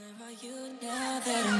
Where are you now that I'm you?